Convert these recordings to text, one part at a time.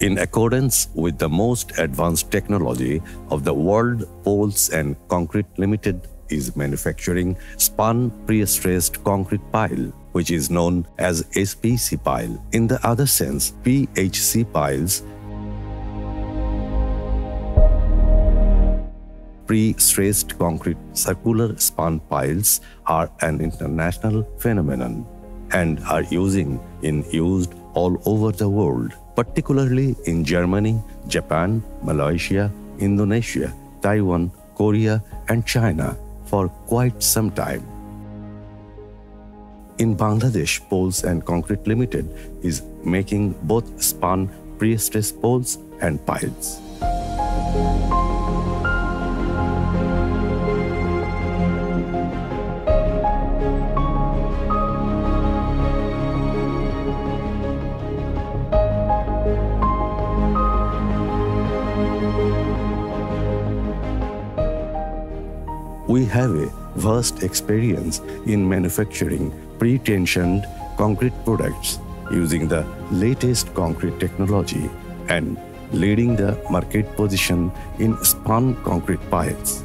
In accordance with the most advanced technology of the world, Poles and Concrete Limited is manufacturing spun pre-stressed concrete pile, which is known as SPC pile. In the other sense, PHC piles pre-stressed concrete circular spun piles are an international phenomenon and are using in used all over the world, particularly in Germany, Japan, Malaysia, Indonesia, Taiwan, Korea, and China for quite some time. In Bangladesh, Poles and Concrete Limited is making both spun pre-stressed poles and piles. We have a vast experience in manufacturing pre-tensioned concrete products using the latest concrete technology and leading the market position in spun concrete piles.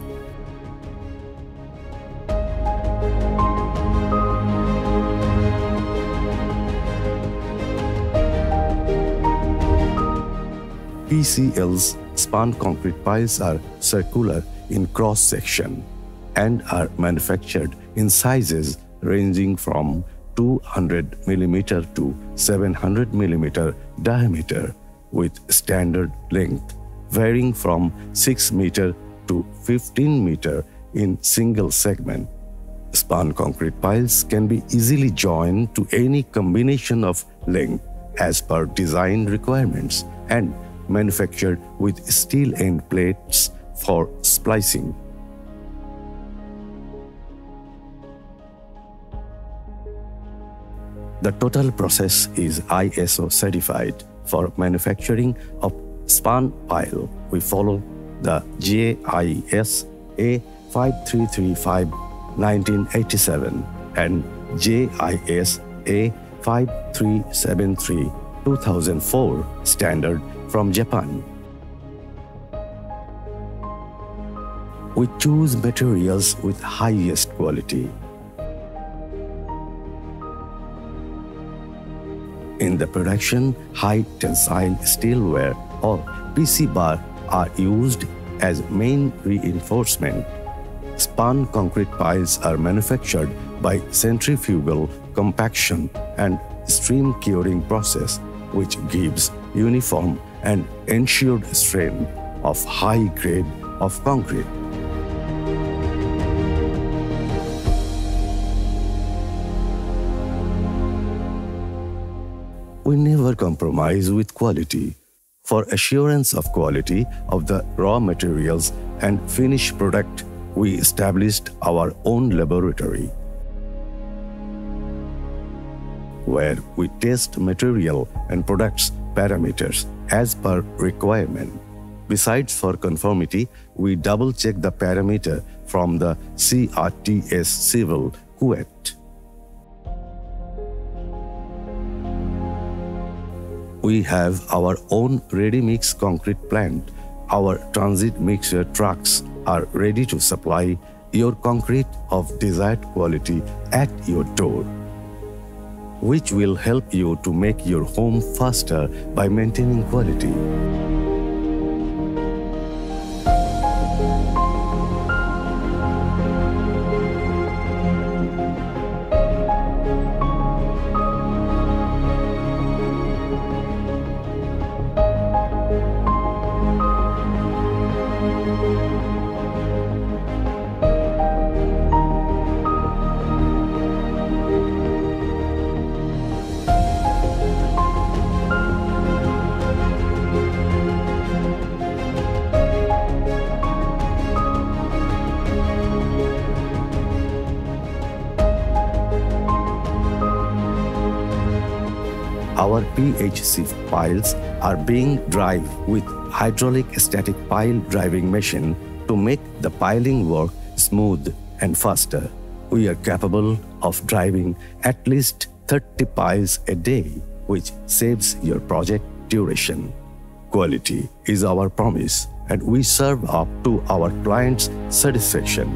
PCL's spun concrete piles are circular in cross section and are manufactured in sizes ranging from 200 mm to 700 mm diameter with standard length varying from 6 meter to 15 meter in single segment. Spun concrete piles can be easily joined to any combination of length as per design requirements and manufactured with steel end plates for splicing. The total process is ISO certified for manufacturing of spun pile. We follow the JIS A5335 1987 and JIS A5373 2004 standard from Japan. We choose materials with highest quality In the production, high tensile steel wire or PC bar are used as main reinforcement. Spun concrete piles are manufactured by centrifugal compaction and stream curing process, which gives uniform and ensured strength of high grade of concrete. We never compromise with quality. For assurance of quality of the raw materials and finished product, we established our own laboratory where we test material and products parameters as per requirement. Besides for conformity, we double check the parameter from the CRTS Civil BUET. We have our own ready mix concrete plant. Our transit mixer trucks are ready to supply your concrete of desired quality at your door, which will help you to make your home faster by maintaining quality. Our PHC piles are being drive with hydraulic static pile driving machine to make the piling work smooth and faster. We are capable of driving at least 30 piles a day, which saves your project duration. Quality is our promise, and we serve up to our clients' satisfaction.